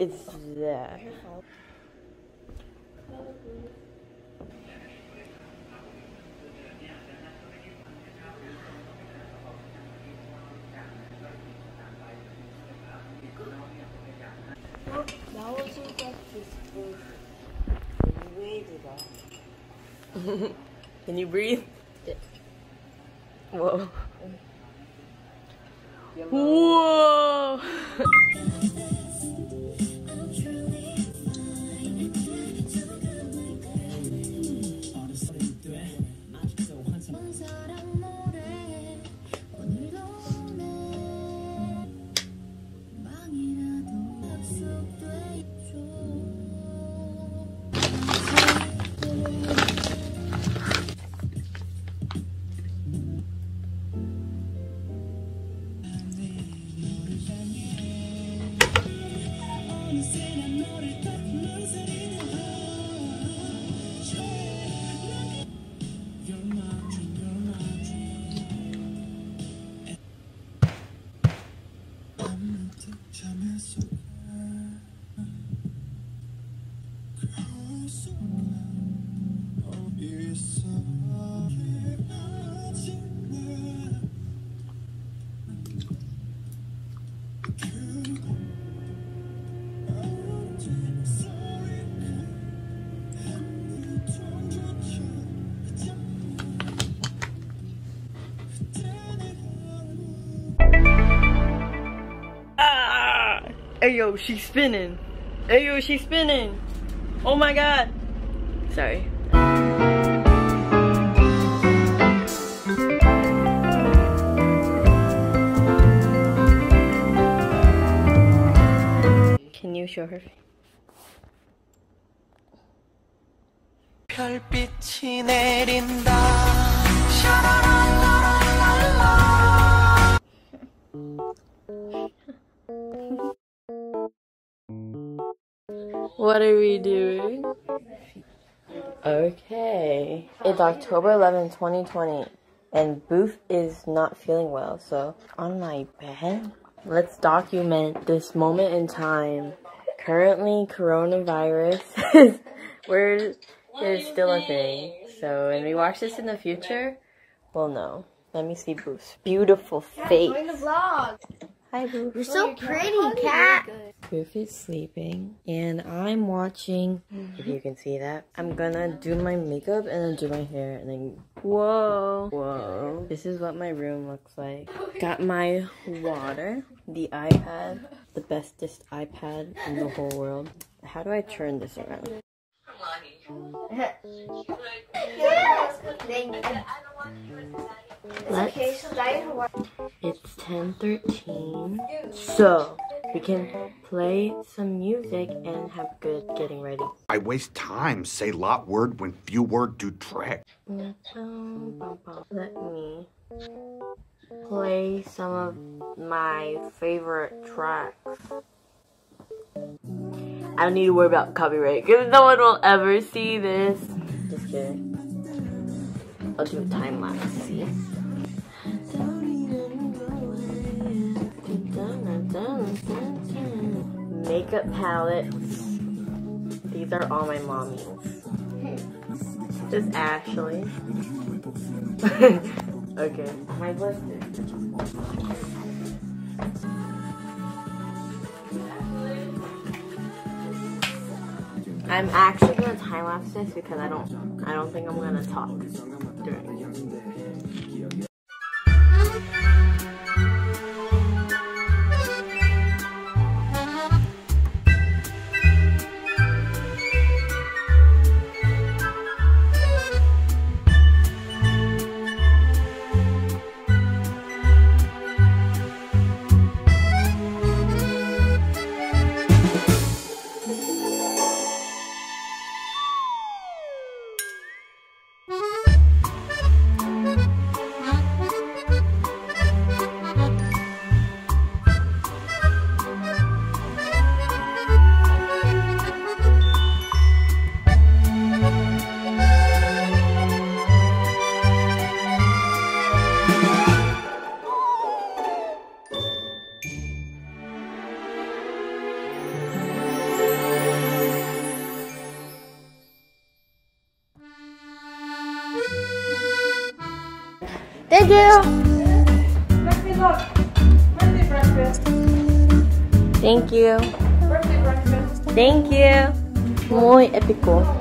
it's there. Uh, Can you breathe? Whoa. Whoa! Ayo, she's spinning. Ayo, she's spinning. Oh my god. Sorry. Can you show her? 별빛이 내린다. What are we doing? Okay. It's October 11, 2020, and Boof is not feeling well, so on my bed, let's document this moment in time. Currently, coronavirus is where is still a thing. So when we watch this in the future, we'll know. Let me see Boof's beautiful face. Join the vlog Hi, Boof. You're so pretty, cat Boof is sleeping, and I'm watching. If you can see that, I'm gonna do my makeup and then do my hair, and then whoa, whoa. This is what my room looks like. Got my water, the iPad, the bestest iPad in the whole world. How do I turn this around? Let's Okay, so now It's 10:13. So, we can play some music and have good getting ready. I waste time, say lot word when few word do trick. Let me play some of my favorite tracks. I don't need to worry about copyright because no one will ever see this. Just kidding. I'll do a time lapse. See? Makeup palettes. These are all my mommy's. This is Ashley. okay. My blister. I'm actually gonna time lapse this because I don't I don't think I'm gonna talk during Thank you. Birthday look. Birthday breakfast. Thank you. Birthday breakfast. Thank you. Muy épico.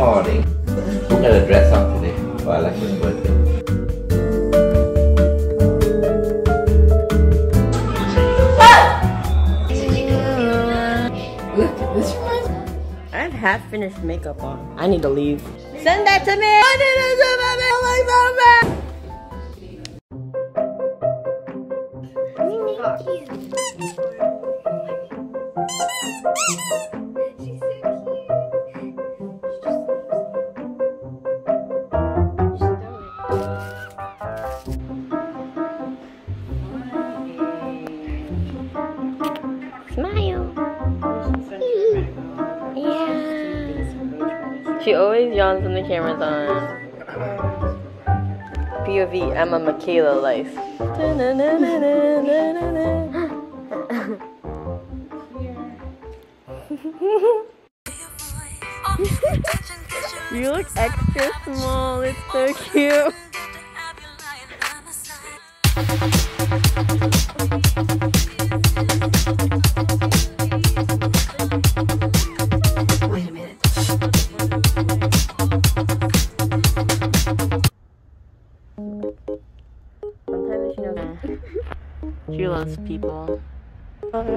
Morning. Who gonna dress up today for Alexis' birthday? I have half finished makeup on. I need to leave. Send that to me. She always yawns when the camera's on. POV Emma Michaela life. you look extra small. It's so cute.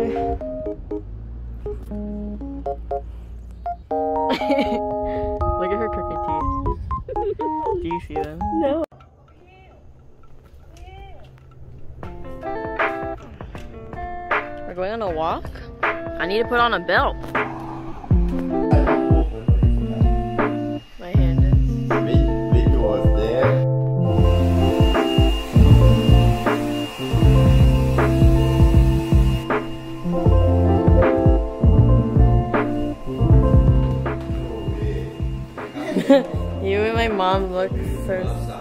Look at her crooked teeth. Do you see them? No. We're going on a walk? I need to put on a belt. Mom look so.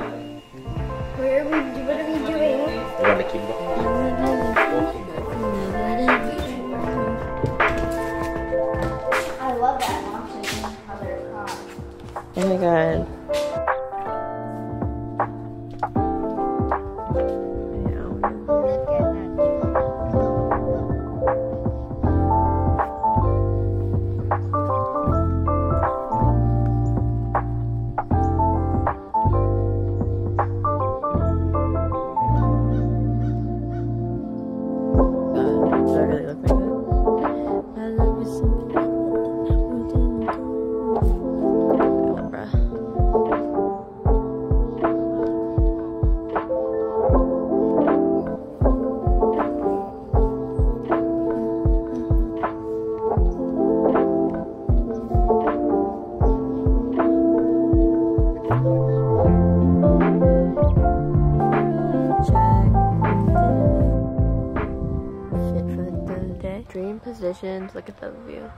Dream positions. Look at the view.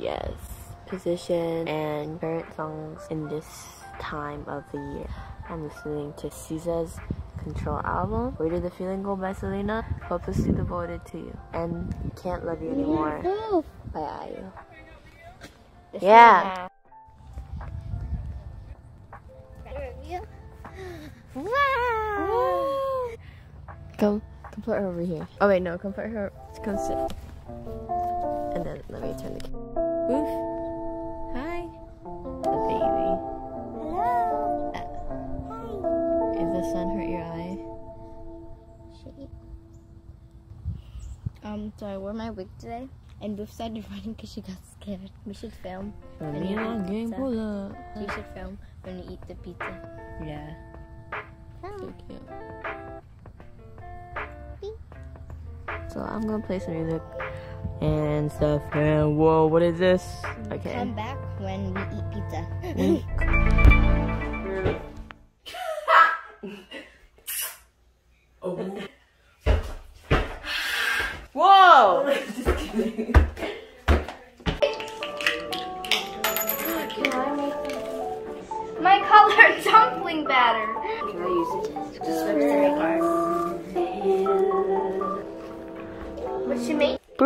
Yes. Position and current songs in this time of the year. I'm listening to SZA's Control album. Where Did the Feeling Go by Selena. Hopelessly Devoted to You. And Can't Love You Anymore by IU. Yeah. Come, come put her over here. Oh wait, no, come put her. Come sit. And then let me turn the. ca- Oof. Hi. The baby. Hello. Hi. Is the sun hurt your eye? Um, so I wore my wig today, and Boof started running because she got scared. We should film. Mira, game pizza. pull up. We should film when eat the pizza. Yeah. So cute. So I'm gonna play some music and stuff. And whoa, what is this? Okay. Come back when we eat pizza. Mm.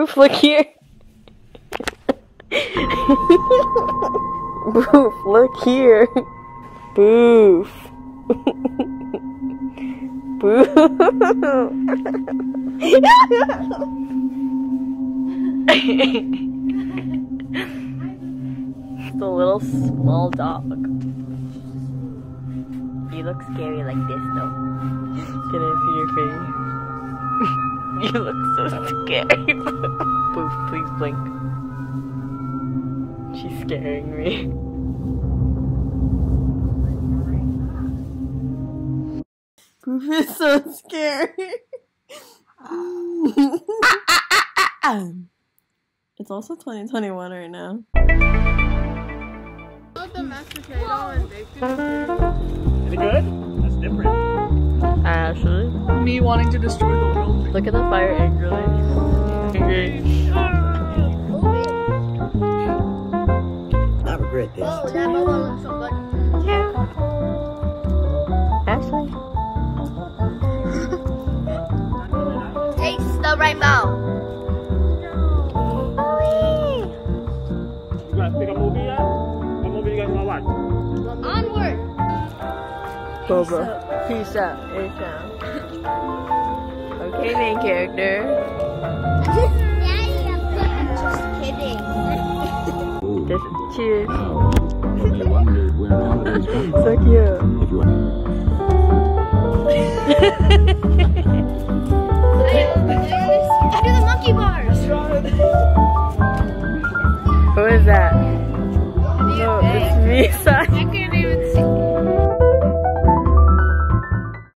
Boof, look here. Boof, look here. Boof. Boof. the little small dog. You look scary like this though. Can I see your face? You look so scary. Boof, please blink. She's scaring me. Boof is so scary. it's also 2021 right now. Is it good? That's different. Actually, Me wanting to destroy the world. look at the fire angrily. Angry. I regret this. Oh, that bubble looks so good. Actually, Taste the rainbow. You guys pick a movie yet? What movie you guys want to watch? Onward. Boba. Peace out. Anytime. okay, main character. Just kidding. This, cheers. So cute.